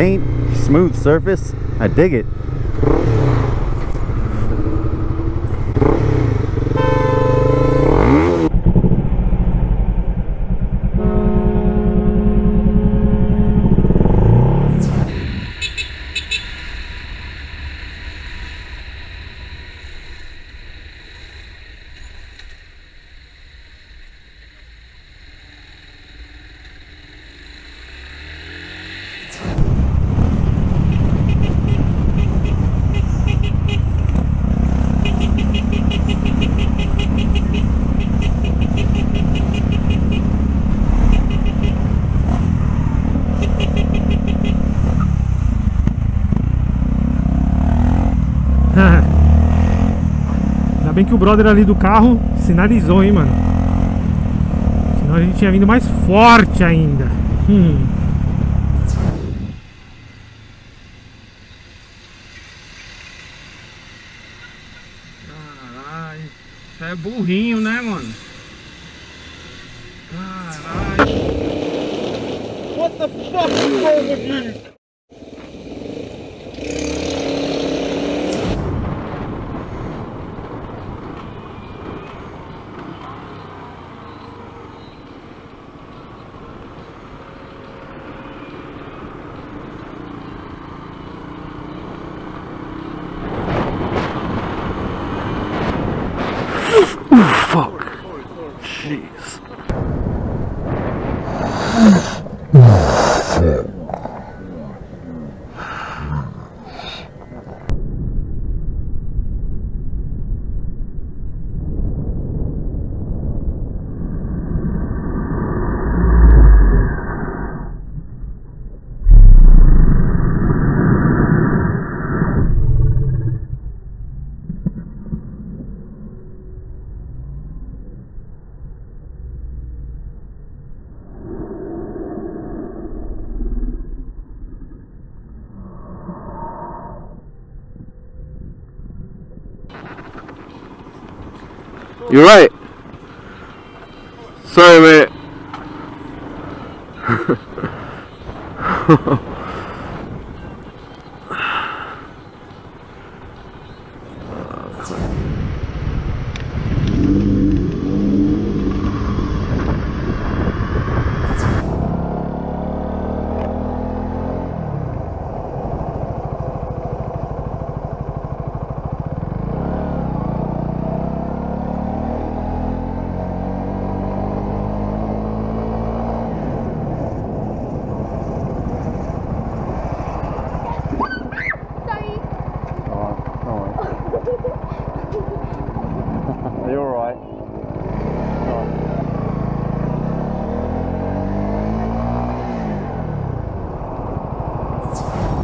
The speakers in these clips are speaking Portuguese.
paint, smooth surface. I dig it. Bem que o brother ali do carro sinalizou, hein, mano. Senão a gente tinha vindo mais forte ainda. Hum. Caralho. Isso é burrinho, né, mano? Caralho. What the fuck is そ。You're right. Sorry, mate.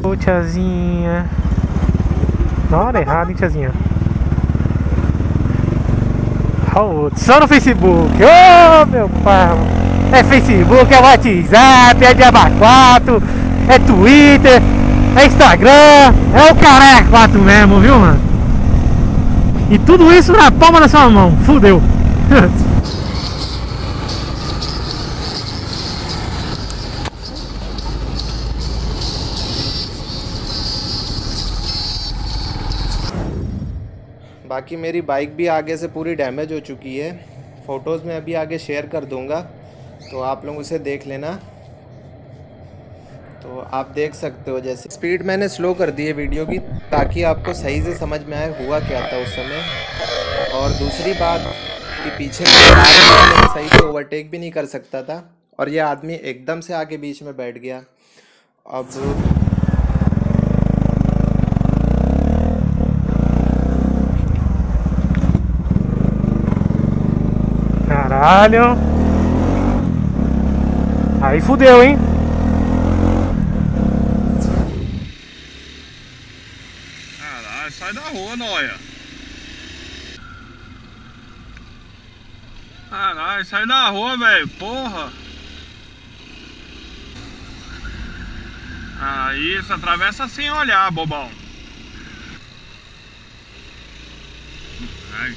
Ô tiazinha. Na hora errada, hein, tiazinha? Oh, só no Facebook. Ô, meu pai. É Facebook, é WhatsApp, é Diaba 4, é Twitter, é Instagram, é o careca 4 mesmo, viu, mano? E tudo isso na palma da sua mão. Fudeu. बाकी मेरी बाइक भी आगे से पूरी डैमेज हो चुकी है। फ़ोटोज़ में अभी आगे शेयर कर दूँगा तो आप लोग उसे देख लेना। तो आप देख सकते हो जैसे स्पीड मैंने स्लो कर दी है वीडियो की, ताकि आपको सही से समझ में आए हुआ क्या था उस समय। और दूसरी बात कि पीछे सही से ओवरटेक भी नहीं कर सकता था, और ये आदमी एकदम से आके बीच में बैठ गया। अब Caralho. Aí fudeu, hein? Caralho, sai da rua, Noia. Caralho, sai da rua, velho. Porra. Ah, isso, atravessa sem olhar, bobão. Ai,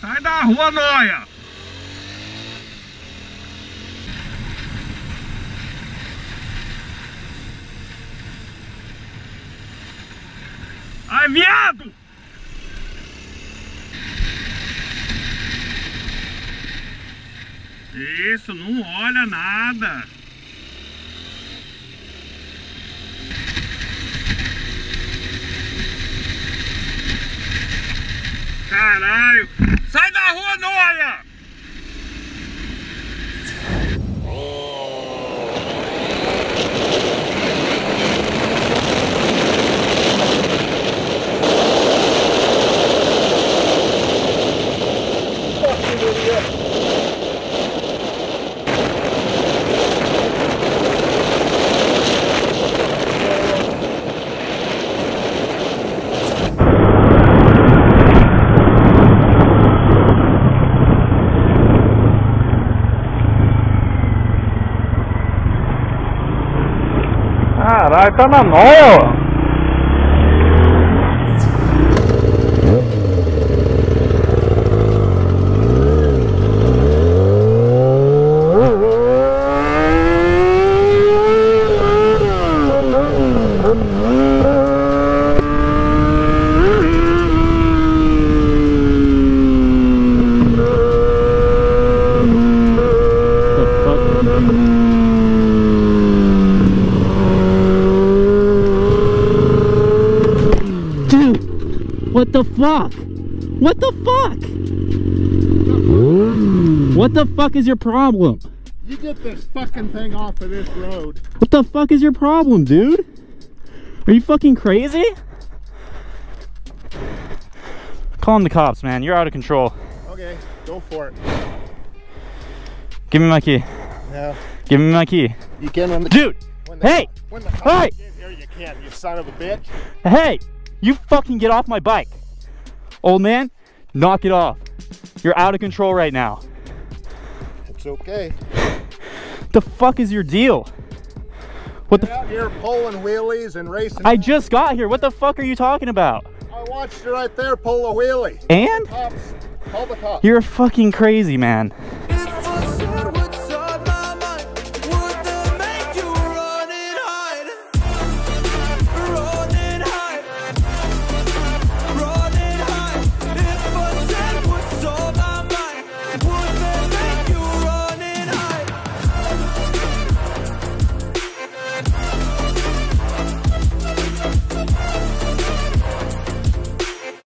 Sai da rua, Noia. Viado! Isso, não olha nada. Caralho! Sai da rua, Noia! Tá na noia, Dude, what the fuck? What the fuck? What the fuck is your problem? You get this fucking thing off of this road. What the fuck is your problem, dude? Are you fucking crazy? Calling the cops, man. You're out of control. Okay, go for it. Give me my key. No, Give me my key. you can when the Dude! when the, Hey! when the Hey! get here you can. You son of a bitch. Hey! You fucking get off my bike. Old man, knock it off. You're out of control right now. It's okay. The fuck is your deal? What the Get f- out here pulling wheelies and racing. I just got here. What the fuck are you talking about? I watched you right there pull a wheelie. And? Cops, call the cops. You're fucking crazy, man. If I said